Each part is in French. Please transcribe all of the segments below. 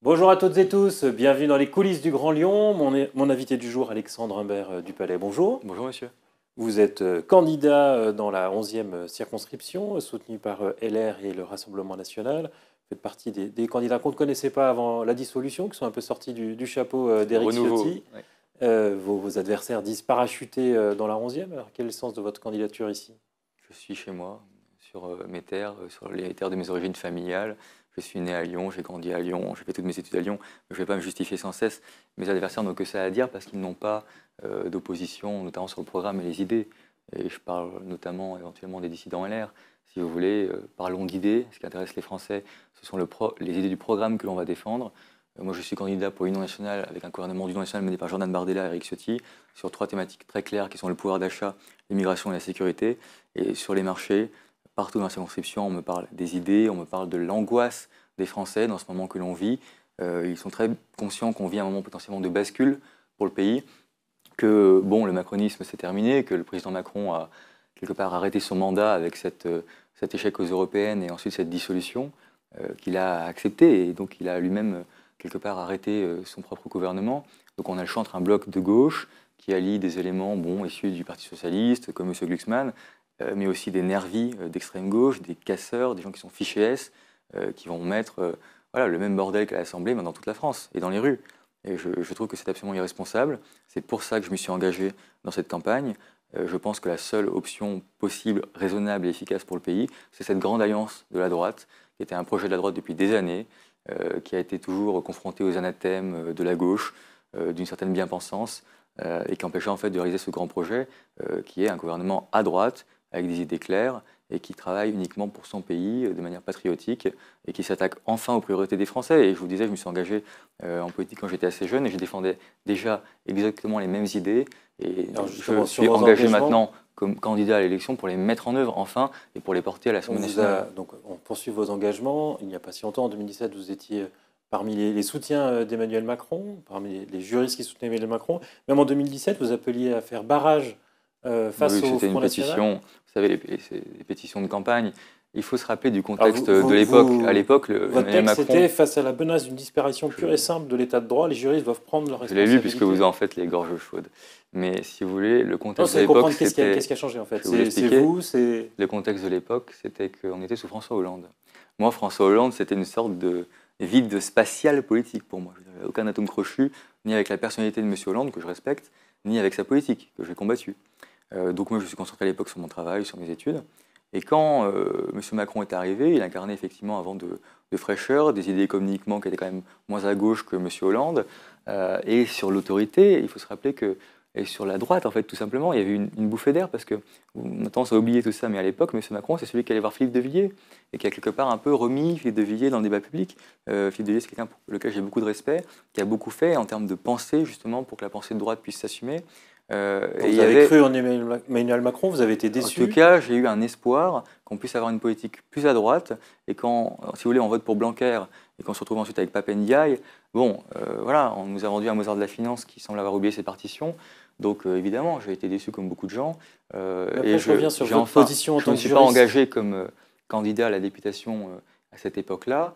Bonjour à toutes et tous, bienvenue dans les coulisses du Grand Lyon. Mon, mon invité du jour, Alexandre Humbert euh, du Palais, bonjour. Bonjour monsieur. Vous êtes euh, candidat euh, dans la 11e circonscription, soutenu par LR et le Rassemblement national. Vous faites partie des, candidats qu'on ne connaissait pas avant la dissolution, qui sont un peu sortis du, chapeau d'Éric Ciotti. vos, adversaires disent parachuter dans la 11e. Alors, quel est le sens de votre candidature ici? Je suis chez moi, sur mes terres, sur les terres de mes origines familiales je suis né à Lyon, j'ai grandi à Lyon, j'ai fait toutes mes études à Lyon, je ne vais pas me justifier sans cesse. Mes adversaires n'ont que ça à dire parce qu'ils n'ont pas euh, d'opposition, notamment sur le programme et les idées. Et je parle notamment éventuellement des dissidents LR. Si vous voulez, euh, parlons d'idées. Ce qui intéresse les Français, ce sont le les idées du programme que l'on va défendre. Euh, moi, je suis candidat pour l'Union nationale avec un gouvernement d'union nationale mené par Jordan Bardella et Eric Ciotti sur trois thématiques très claires qui sont le pouvoir d'achat, l'immigration et la sécurité. Et sur les marchés, Partout dans la circonscription, on me parle des idées, on me parle de l'angoisse des Français dans ce moment que l'on vit. Euh, ils sont très conscients qu'on vit un moment potentiellement de bascule pour le pays, que bon, le macronisme s'est terminé, que le président Macron a quelque part arrêté son mandat avec euh, cet échec aux européennes et ensuite cette dissolution euh, qu'il a accepté et donc il a lui-même quelque part arrêté son propre gouvernement. Donc on a le choix entre un bloc de gauche qui allie des éléments bon, issus du Parti socialiste, comme M. Glucksmann, mais aussi des nervis euh, d'extrême gauche, des casseurs, des gens qui sont fichés S, euh, qui vont mettre voilà, le même bordel qu'à l'Assemblée, mais dans toute la France et dans les rues. Et je, trouve que c'est absolument irresponsable. C'est pour ça que je me suis engagé dans cette campagne. je pense que la seule option possible, raisonnable et efficace pour le pays, c'est cette grande alliance de la droite, qui était un projet de la droite depuis des années, qui a été toujours confronté aux anathèmes de la gauche, d'une certaine bien-pensance, et qui empêchait en fait de réaliser ce grand projet, qui est un gouvernement à droite, avec des idées claires et qui travaille uniquement pour son pays euh, de manière patriotique et qui s'attaque enfin aux priorités des Français. Et je vous disais, je me suis engagé euh, en politique quand j'étais assez jeune et je défendais déjà exactement les mêmes idées. Et je suis engagé maintenant comme candidat à l'élection pour les mettre en œuvre enfin et pour les porter à l'Assemblée nationale. donc on poursuit vos engagements. Il n'y a pas si longtemps, en 2017, vous étiez parmi les, soutiens euh, d'Emmanuel Macron, parmi les, juristes qui soutenaient Emmanuel Macron. Même en 2017, vous appeliez à faire barrage euh, face oui, C'était une pétition, vous savez, les, pétitions de campagne. Il faut se rappeler du contexte ah, de l'époque. À l'époque, votre texte c'était face à la menace d'une disparition pure et simple de l'état de droit, les juristes doivent prendre leur responsabilité. Je l'ai lu puisque vous en faites les gorges chaudes. Mais si vous voulez, le contexte de l'époque, c'était. Qu'est-ce qui a changé en fait C'est vous, c'est. Le contexte de l'époque, c'était qu'on était sous François Hollande. Moi, François Hollande, c'était une sorte de vide spatial politique pour moi. Je aucun atome crochu, ni avec la personnalité de M. Hollande, que je respecte, ni avec sa politique, que j'ai combattue. Euh, donc moi, je me suis concentré à l'époque sur mon travail, sur mes études. Et quand euh, M. Macron est arrivé, il incarnait effectivement avant de, de, fraîcheur, des idées économiquement qui étaient quand même moins à gauche que M. Hollande. Euh, et sur l'autorité, il faut se rappeler que et sur la droite, en fait, tout simplement, il y avait une, une bouffée d'air parce que on a tendance à oublier tout ça, mais à l'époque, M. Macron, c'est celui qui allait voir Philippe de Villiers et qui a quelque part un peu remis Philippe de Villiers dans le débat public. Philippe de Villiers, c'est quelqu'un pour lequel j'ai beaucoup de respect, qui a beaucoup fait en termes de pensée, justement, pour que la pensée de droite puisse s'assumer. Euh, vous avez cru en Emmanuel Macron, vous avez été déçu En tout cas, j'ai eu un espoir qu'on puisse avoir une politique plus à droite. Et quand, si vous voulez, on vote pour Blanquer et qu'on se retrouve ensuite avec Papendiaï, bon, euh, voilà, on nous a vendu un Mozart de la finance qui semble avoir oublié ses partitions. Donc euh, évidemment, j'ai été déçu comme beaucoup de gens. et je, reviens sur votre position en tant que Je ne suis pas engagé comme candidat à la députation à cette époque-là.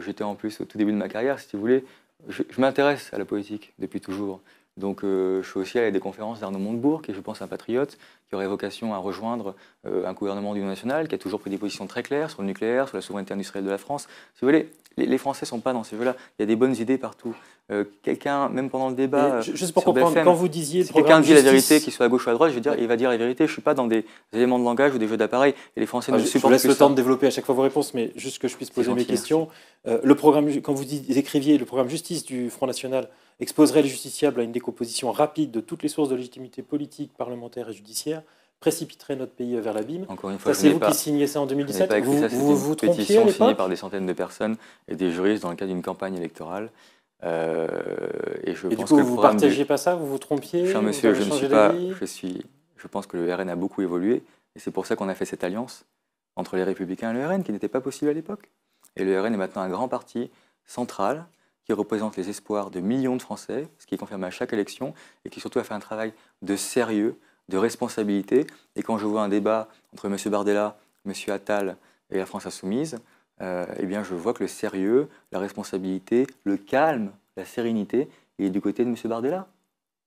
J'étais en plus au tout début de ma carrière, si vous voulez. je m'intéresse à la politique depuis toujours. Donc euh, je suis aussi allé à des conférences d'Arnaud Montebourg, qui est, je pense, un patriote, qui aurait vocation à rejoindre euh, un gouvernement d'union nationale, qui a toujours pris des positions très claires sur le nucléaire, sur la souveraineté industrielle de la France. Si vous voulez, les, Français ne sont pas dans ces jeux-là. Il y a des bonnes idées partout. Euh, quelqu'un, même pendant le débat, juste pour comprendre, quand vous disiez, si quelqu'un dit la vérité, qu'il soit à gauche ou à droite, je dire, il va dire la vérité. Je suis pas dans des éléments de langage ou des jeux d'appareil. Et les Français ah, ne je, supportent je laisse le temps de développer à chaque fois vos réponses, mais juste que je puisse poser mes questions. le programme, quand vous écriviez le programme justice du Front National exposerait les justiciables à une décomposition rapide de toutes les sources de légitimité politique, parlementaire et judiciaire, précipiterait notre pays vers l'abîme. Encore une fois, c'est vous qui signez ça en 2017. vous, ça, vous, vous une pétition signée par des centaines de personnes et des juristes dans le cadre d'une campagne électorale. Euh, et je pense du coup, vous ne partagez pas ça Vous vous trompiez Cher monsieur, je ne suis pas. Je, suis, je pense que le RN a beaucoup évolué et c'est pour ça qu'on a fait cette alliance entre les Républicains et le RN qui n'était pas possible à l'époque. Et le RN est maintenant un grand parti central qui représente les espoirs de millions de Français, ce qui est confirmé à chaque élection, et qui surtout a fait un travail de sérieux, de responsabilité. Et quand je vois un débat entre M. Bardella, M. Attal et la France Insoumise, eh bien, je vois que le sérieux, la responsabilité, le calme, la sérénité, est du côté de M. Bardella.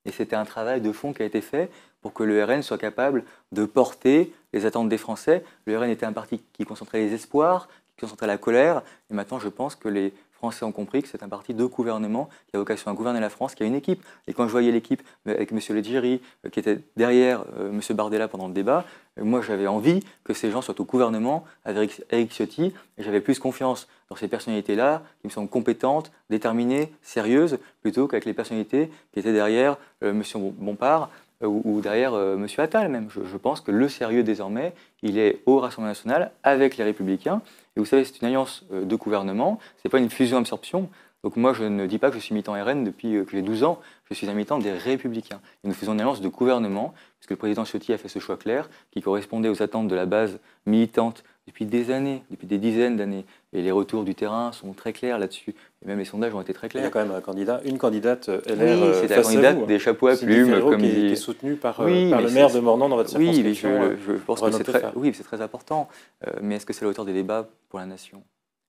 Et c'était un travail de fond qui a été fait pour que le RN soit capable de porter les attentes des Français. Le RN était un parti qui concentrait les espoirs, qui concentrait la colère. Et maintenant, je pense que les Français ont compris que c'est un parti de gouvernement qui a vocation à gouverner la France, qui a une équipe. Et quand je voyais l'équipe avec M. Leggeri, euh, qui était derrière euh, M. Bardella pendant le débat, euh, moi j'avais envie que ces gens soient au gouvernement avec Eric Ciotti, et j'avais plus confiance dans ces personnalités-là, qui me semblent compétentes, déterminées, sérieuses, plutôt qu'avec les personnalités qui étaient derrière M. Bompard ou, derrière M. Attal même. Je, pense que le sérieux désormais, il est au Rassemblement national avec les Républicains. Et vous savez, c'est une alliance euh, de gouvernement, ce n'est pas une fusion-absorption. Donc moi, je ne dis pas que je suis militant RN depuis euh, que j'ai 12 ans, je suis un militant des Républicains. Et nous faisons une alliance de gouvernement, puisque le président Ciotti a fait ce choix clair, qui correspondait aux attentes de la base militante depuis des années, depuis des dizaines d'années. Et les retours du terrain sont très clairs là-dessus. Et même les sondages ont été très clairs. Il y a quand même un candidat, une candidate LR. Oui, c'est la candidate des chapeaux à plumes, comme qui, dit. Qui est soutenue par, oui, par le maire de Mornan dans votre circonscription. Oui, mais je, je pense que c'est très, oui, très important. mais est-ce que c'est la hauteur des débats pour la nation?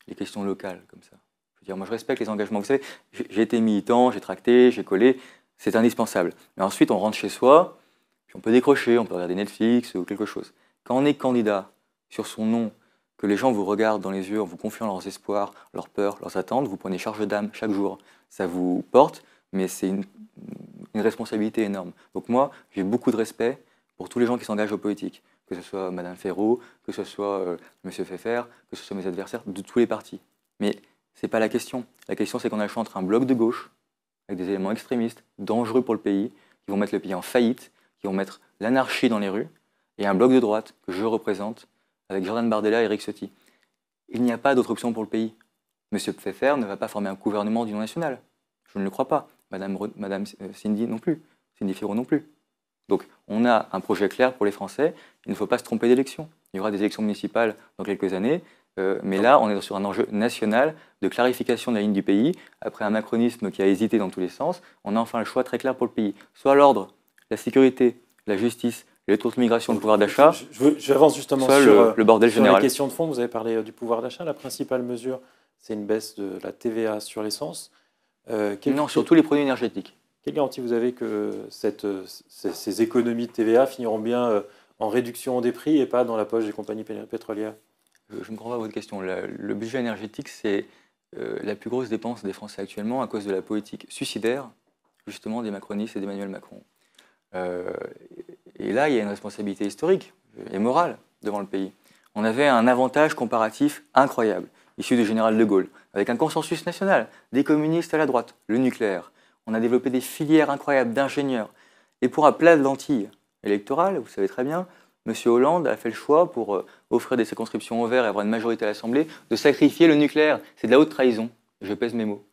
Les questions locales, comme ça. Je veux dire, moi, je respecte les engagements. Vous savez, j'ai été militant, j'ai tracté, j'ai collé. C'est indispensable. Mais ensuite, on rentre chez soi, puis on peut décrocher, on peut regarder Netflix ou quelque chose. Quand on est candidat sur son nom, que les gens vous regardent dans les yeux en vous confiant leurs espoirs, leurs peurs, leurs attentes, vous prenez charge d'âme chaque jour. Ça vous porte, mais c'est une, responsabilité énorme. Donc moi, j'ai beaucoup de respect pour tous les gens qui s'engagent aux politiques, que ce soit Mme Ferraud, que ce soit euh, M. Pfeffer, que ce soit mes adversaires, de tous les partis. Mais ce n'est pas la question. La question, c'est qu'on a le choix entre un bloc de gauche, avec des éléments extrémistes, dangereux pour le pays, qui vont mettre le pays en faillite, qui vont mettre l'anarchie dans les rues, et un bloc de droite que je représente, avec Jordan Bardella et Eric Ciotti. Il n'y a pas d'autre option pour le pays. M. Pfeffer ne va pas former un gouvernement d'union nationale. Je ne le crois pas. Madame, euh, Cindy non plus. Cindy Ferro non plus. Donc on a un projet clair pour les Français. Il ne faut pas se tromper d'élection. Il y aura des élections municipales dans quelques années. Euh, mais là, on est sur un enjeu national de clarification de la ligne du pays. Après un macronisme qui a hésité dans tous les sens, on a enfin le choix très clair pour le pays. Soit l'ordre, la sécurité, la justice, les taux de migration, le pouvoir d'achat. J'avance justement sur, le, le, bordel sur général. la question de fond. Vous avez parlé euh, du pouvoir d'achat. La principale mesure, c'est une baisse de la TVA sur l'essence. Euh, non, sur tous les produits énergétiques. Quelle garantie vous avez que cette, euh, ces, économies de TVA finiront bien en réduction des prix et pas dans la poche des compagnies pétrolières? Je ne comprends pas votre question. Le, budget énergétique, c'est la plus grosse dépense des Français actuellement à cause de la politique suicidaire, justement, des macronistes et d'Emmanuel Macron. Et là, il y a une responsabilité historique et morale devant le pays. On avait un avantage comparatif incroyable, issu du général de Gaulle, avec un consensus national, des communistes à la droite, le nucléaire. On a développé des filières incroyables d'ingénieurs. Et pour un plat de lentilles électorales, vous savez très bien, M. Hollande a fait le choix, pour euh, offrir des circonscriptions au vert et avoir une majorité à l'Assemblée, de sacrifier le nucléaire. C'est de la haute trahison. Je pèse mes mots.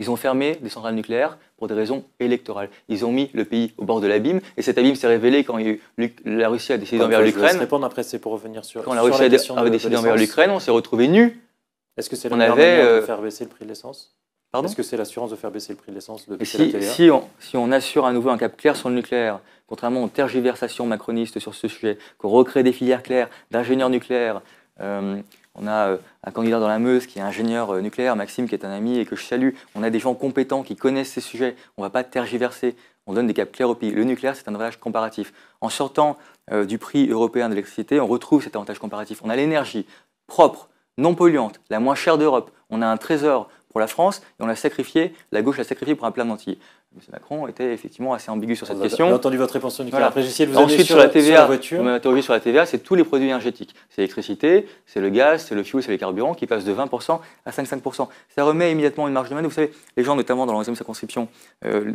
Ils ont fermé des centrales nucléaires pour des raisons électorales. Ils ont mis le pays au bord de l'abîme, et cet abîme s'est révélé quand la Russie a décidé d'envers l'Ukraine. répondre après, c'est pour revenir sur. Quand la Russie a, décidé d'envers l'Ukraine, on s'est retrouvé nus. Est-ce que c'est la avait, de faire baisser le prix de l'essence? Pardon? Est-ce que c'est l'assurance de faire baisser le prix de l'essence si, si, on, si on assure à nouveau un cap clair sur le nucléaire, contrairement aux tergiversations macronistes sur ce sujet, qu'on recrée des filières claires d'ingénieurs nucléaires, euh, on a euh, un candidat dans la Meuse qui est ingénieur euh, nucléaire, Maxime, qui est un ami et que je salue. On a des gens compétents qui connaissent ces sujets. On ne va pas tergiverser. On donne des caps clairs au pays. Le nucléaire, c'est un avantage comparatif. En sortant euh, du prix européen de l'électricité, on retrouve cet avantage comparatif. On a l'énergie propre, non polluante, la moins chère d'Europe. On a un trésor pour la France et on l'a sacrifié, la gauche l'a sacrifié pour un plan entier. M. Macron était effectivement assez ambigu sur cette question. J'ai entendu votre réponse nucléaire. Après, de vous Ensuite, sur, la TVA, sur la sur la TVA, c'est tous les produits énergétiques. C'est l'électricité, c'est le gaz, c'est le fuel, c'est les carburants qui passent de 20% à 55%. Ça remet immédiatement une marge de manœuvre. Vous savez, les gens, notamment dans la 11e circonscription, euh,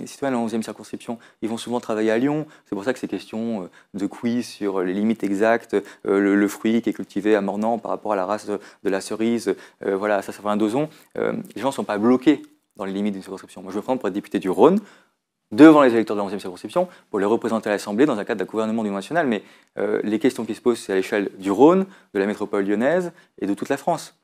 les citoyens de la 11e circonscription, ils vont souvent travailler à Lyon. C'est pour ça que ces questions euh, de quiz sur les limites exactes, euh, le, fruit qui est cultivé à Mornan par rapport à la race de, la cerise, voilà, ça, ça fait un dozon. les gens ne sont pas bloqués dans les limites d'une circonscription. Moi, je me prends pour être député du Rhône, devant les électeurs de la 11e circonscription, pour les représenter à l'Assemblée dans un cadre d'un gouvernement du national. Mais euh, les questions qui se posent, c'est à l'échelle du Rhône, de la métropole lyonnaise et de toute la France.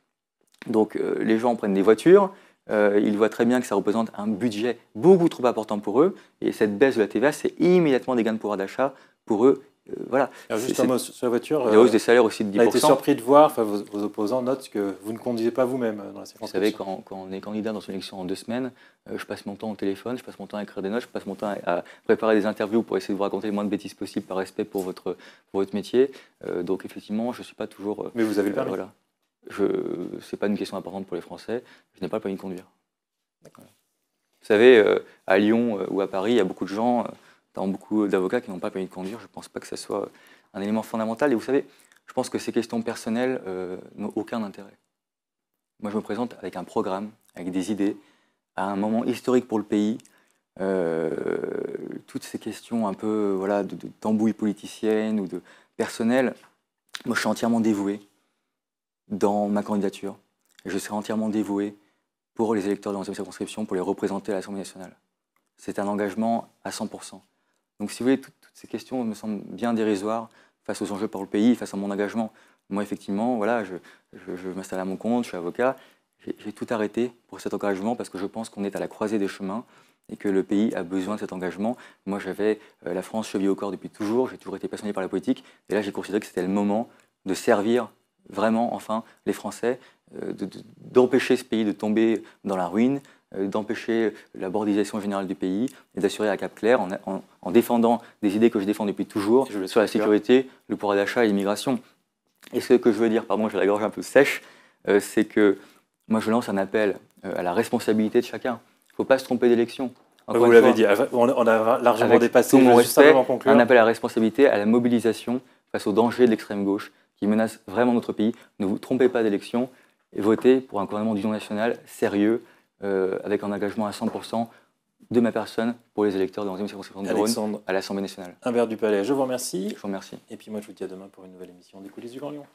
Donc euh, les gens prennent des voitures, euh, ils voient très bien que ça représente un budget beaucoup trop important pour eux, et cette baisse de la TVA, c'est immédiatement des gains de pouvoir d'achat pour eux voilà. Alors juste un mot sur la voiture. La hausse des salaires aussi de 10%. On a été surpris de voir, enfin, vos, opposants notent que vous ne conduisez pas vous-même dans la. Vous savez, quand, quand, on est candidat dans une élection en deux semaines, je passe mon temps au téléphone, je passe mon temps à écrire des notes, je passe mon temps à, préparer des interviews pour essayer de vous raconter le moins de bêtises possible par respect pour votre, pour votre métier. donc effectivement, je ne suis pas toujours... Mais vous avez le permis voilà. Ce n'est pas une question importante pour les Français. Je n'ai pas le permis de conduire. Vous savez, euh, à Lyon euh, ou à Paris, il y a beaucoup de gens, euh, beaucoup d'avocats qui n'ont pas permis de conduire. Je ne pense pas que ce soit un élément fondamental. Et vous savez, je pense que ces questions personnelles n'ont aucun intérêt. Moi, je me présente avec un programme, avec des idées, à un moment historique pour le pays. toutes ces questions un peu voilà, de, tambouille politicienne ou de personnel, moi, je suis entièrement dévoué dans ma candidature. Je serai entièrement dévoué pour les électeurs de la circonscription, pour les représenter à l'Assemblée nationale. C'est un engagement à 100%. Donc si vous voulez, toutes, ces questions me semblent bien dérisoires face aux enjeux pour le pays, face à mon engagement. Moi, effectivement, voilà, je, m'installe à mon compte, je suis avocat. J'ai tout arrêté pour cet engagement parce que je pense qu'on est à la croisée des chemins et que le pays a besoin de cet engagement. Moi, j'avais euh, la France chevillée au corps depuis toujours, j'ai toujours été passionné par la politique, et là, j'ai considéré que c'était le moment de servir vraiment, enfin, les Français, euh, d'empêcher ce pays de tomber dans la ruine, d'empêcher la bordisation générale du pays et d'assurer un cap clair en, défendant des idées que je défends depuis toujours sur la sécurité, le pouvoir d'achat et l'immigration. Et ce que je veux dire, pardon, j'ai la gorge un peu sèche, euh, c'est que moi je lance un appel à la responsabilité de chacun. Il ne faut pas se tromper d'élection. Vous l'avez dit, on a largement dépassé. mon respect, un appel à la responsabilité, à la mobilisation face aux dangers de l'extrême gauche qui menace vraiment notre pays. Ne vous trompez pas d'élection et votez pour un gouvernement d'union nationale sérieux, euh, avec un engagement à 100% de ma personne pour les électeurs de la 11e circonscription de Rhône à l'Assemblée nationale. Humbert Dupalais, je vous remercie. Je vous remercie. Et puis moi, je vous dis à demain pour une nouvelle émission des coulisses du Grand Lyon.